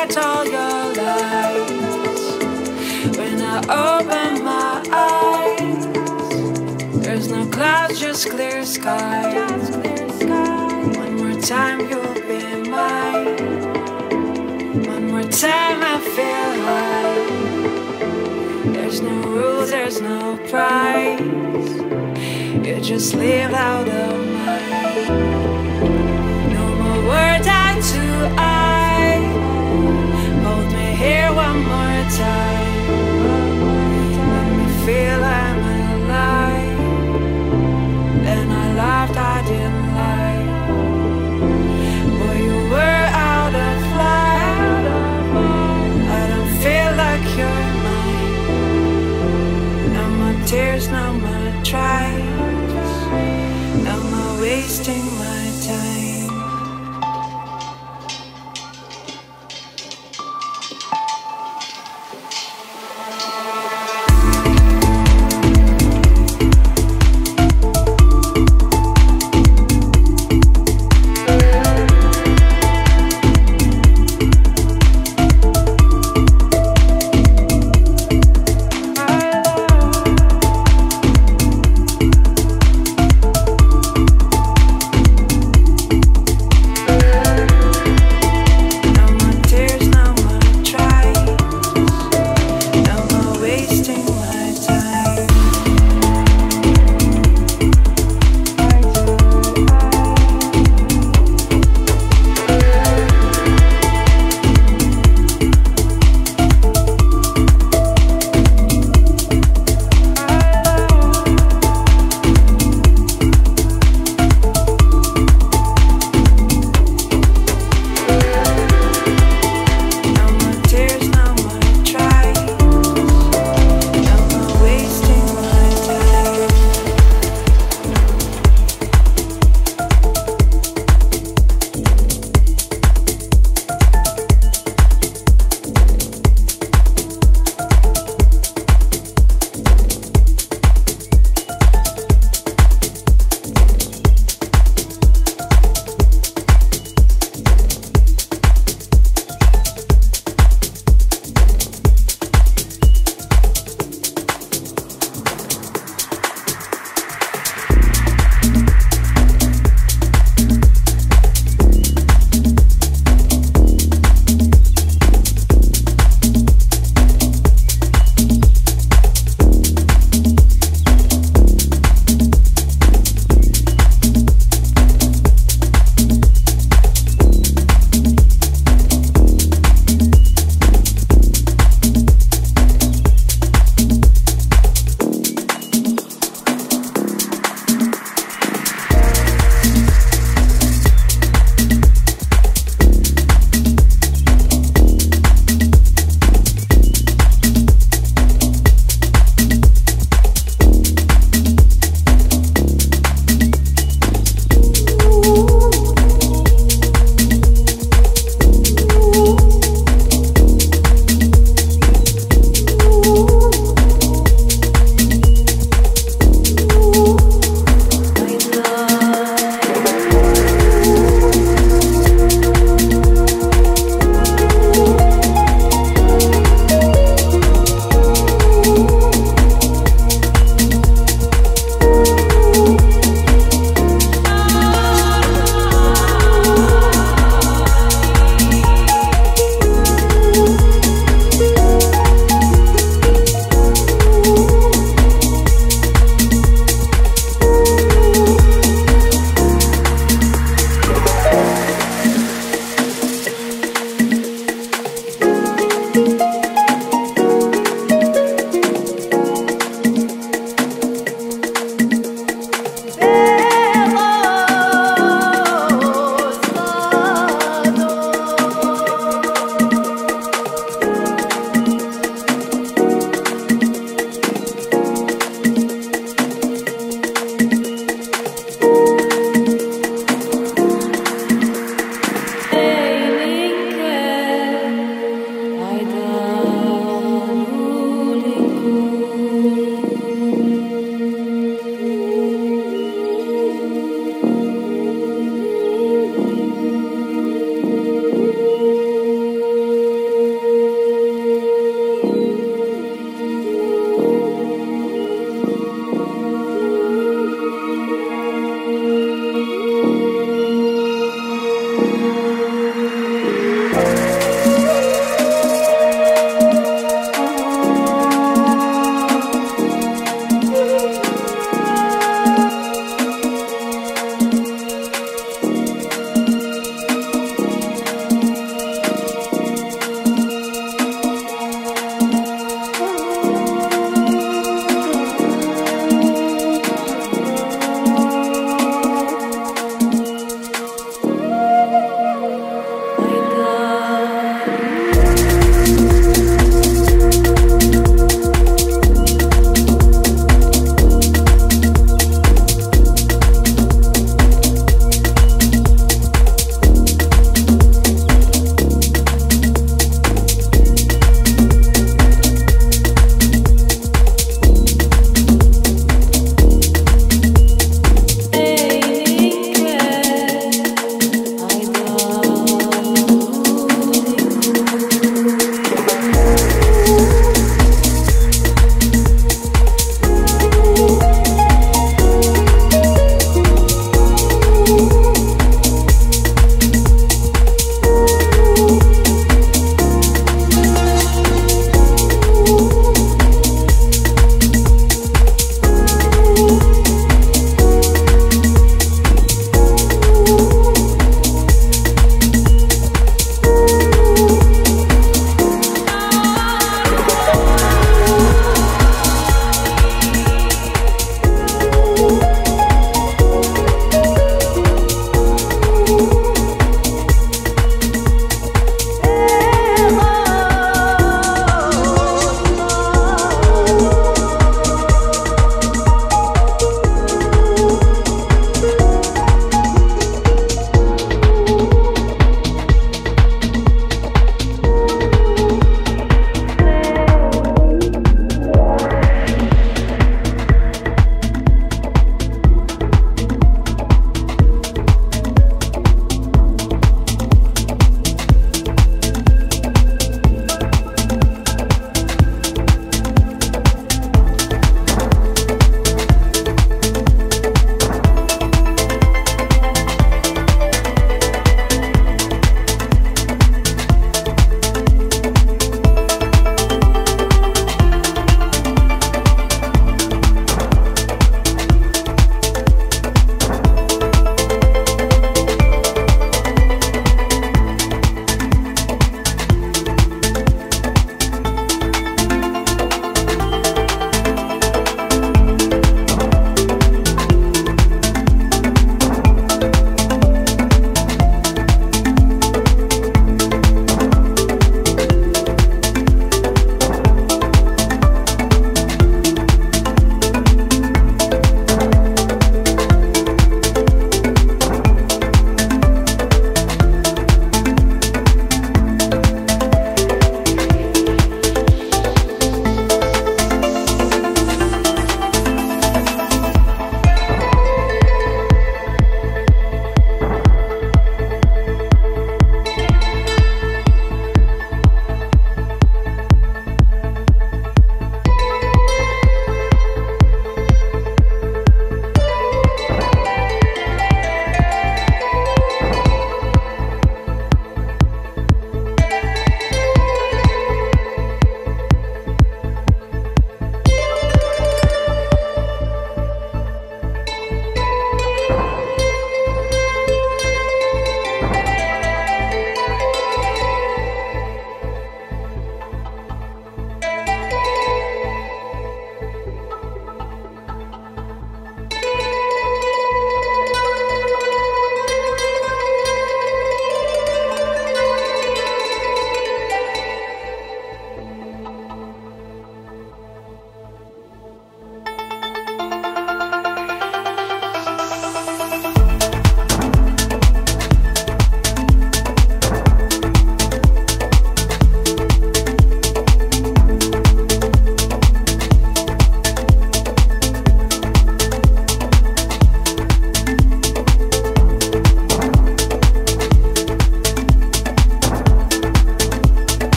reject all your lies. When I open my eyes, there's no clouds, just clear skies. One more time, you'll be mine. One more time, I feel high. There's no rules, there's no price. You just live out of mind. No more words I to I. One more time. Let me feel I'm alive. Then I laughed, I didn't lie. Boy, you were out of line. I don't feel like you're mine. No more tears, no more tries.